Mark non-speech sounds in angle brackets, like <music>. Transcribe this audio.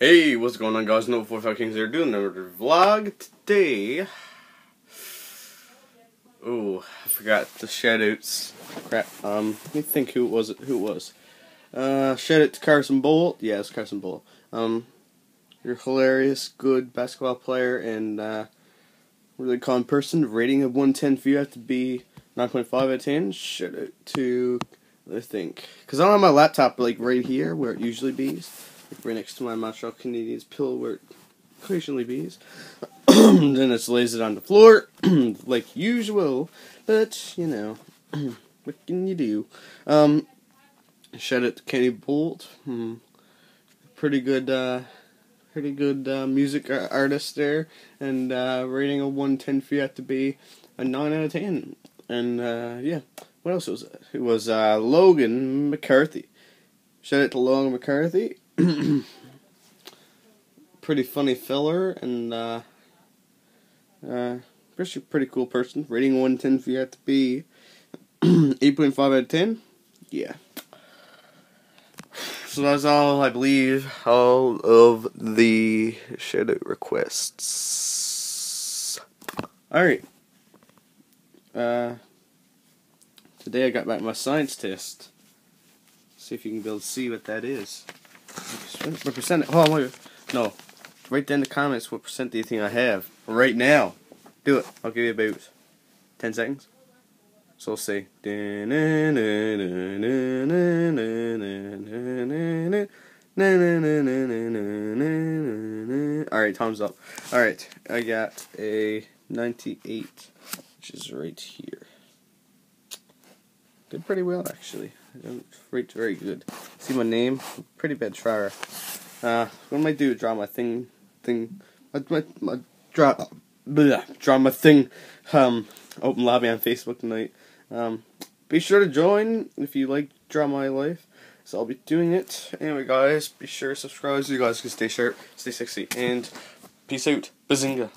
Hey, what's going on guys? Noah 45 Kings here doing another vlog today. Oh, I forgot the shoutouts. Crap. Um, let me think who it was who it was. Uh shout out to Carson Bolt. It's Carson Bolt. Um you're hilarious, good basketball player and uh really calm person. Rating of 110 for you have to be 9.5 out of 10. Shout out to I think. Because I don't have my laptop like right here where it usually be right next to my Montreal Canadiens it occasionally bees. <clears throat> then it lays it on the floor, <clears throat> like usual. But, you know, <clears throat> what can you do? Um, shout out to Kenny Bolt. Hmm. Pretty good, uh, pretty good uh, music artist there. And uh, rating a 110 for you have to be a 9 out of 10. And, uh, yeah. What else was it? It was uh, Logan McCarthy. Shout out to Logan McCarthy. <clears throat> pretty funny filler and uh, uh, pretty pretty cool person. Rating one ten for you to be <clears throat> eight point five out of ten. Yeah. So that's all I believe. All of the shout requests. All right. Uh, today I got back my science test. See if you can be able to see what that is. What percent? Oh, wait. No. Write down in the comments what percent do you think I have right now. Do it. I'll give you about 10 seconds. So let's see. Alright, time's up. Alright, I got a 98, which is right here. Did pretty well, actually. Rate very good. See my name? Pretty bad trier. Uh, what am I do? Draw my thing, thing, my, my, my draw, blah, draw my thing, um, open lobby on Facebook tonight. Um, be sure to join if you like Draw My Life. So I'll be doing it. Anyway, guys, be sure to subscribe so you guys can stay sharp, stay sexy, and peace out. Bazinga.